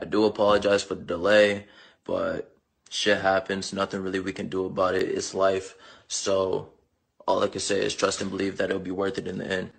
I do apologize for the delay, but shit happens. Nothing really we can do about it. It's life. So all I can say is trust and believe that it'll be worth it in the end.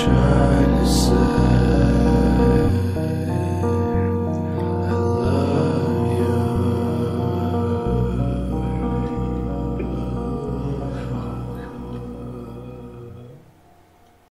trying to say